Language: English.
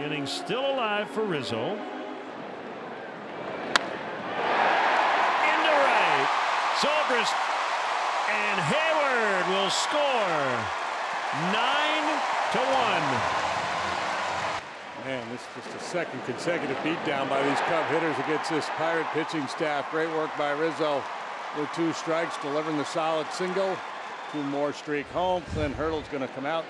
The inning still alive for Rizzo. Into right. Zobrist and Heyward will score. Nine to one. Man, this is just a second consecutive beatdown by these Cub hitters against this Pirate pitching staff. Great work by Rizzo with two strikes, delivering the solid single. Two more streak home. Clint Hurdle's going to come out.